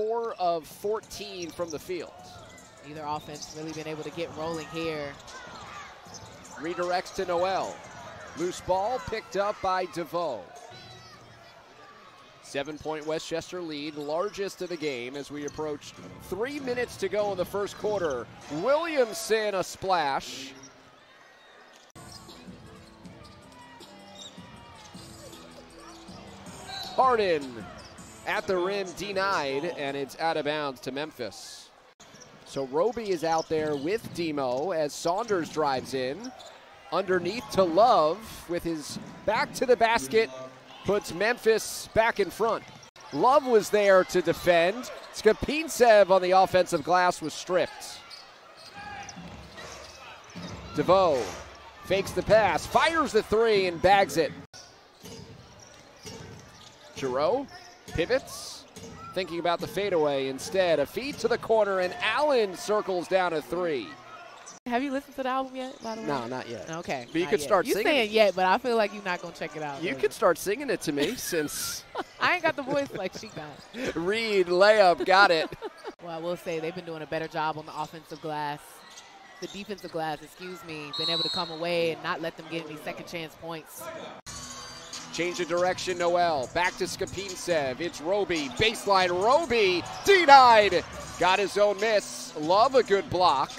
4 of 14 from the field. Either offense really been able to get rolling here. Redirects to Noel. Loose ball picked up by DeVoe. Seven point Westchester lead, largest of the game as we approach three minutes to go in the first quarter. Williamson a splash. Harden at the rim denied, and it's out of bounds to Memphis. So Roby is out there with Demo as Saunders drives in. Underneath to Love with his back to the basket, puts Memphis back in front. Love was there to defend. Skapintsev on the offensive glass was stripped. DeVoe fakes the pass, fires the three, and bags it. Giroux pivots, thinking about the fadeaway instead. A feed to the corner, and Allen circles down a three. Have you listened to the album yet, by the way? No, not yet. Okay. But you could yet. start you singing. saying yet, but I feel like you're not going to check it out. You could start singing it to me since I ain't got the voice like she got. Reed layup got it. Well, I will say they've been doing a better job on the offensive glass. The defensive glass, excuse me, been able to come away and not let them get any second chance points. Change of direction, Noel. Back to Skapintsev. It's Roby. Baseline, Roby. Denied. Got his own miss. Love a good block.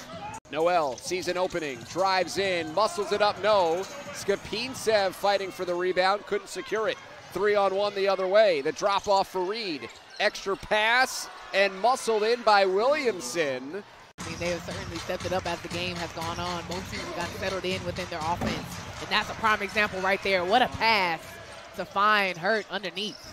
Noel sees an opening. Drives in. Muscles it up. No. Skapintsev fighting for the rebound. Couldn't secure it. Three on one the other way. The drop off for Reed. Extra pass and muscled in by Williamson. I mean, they have certainly stepped it up as the game has gone on. Most teams gotten settled in within their offense. And that's a prime example right there. What a pass to find Hurt underneath.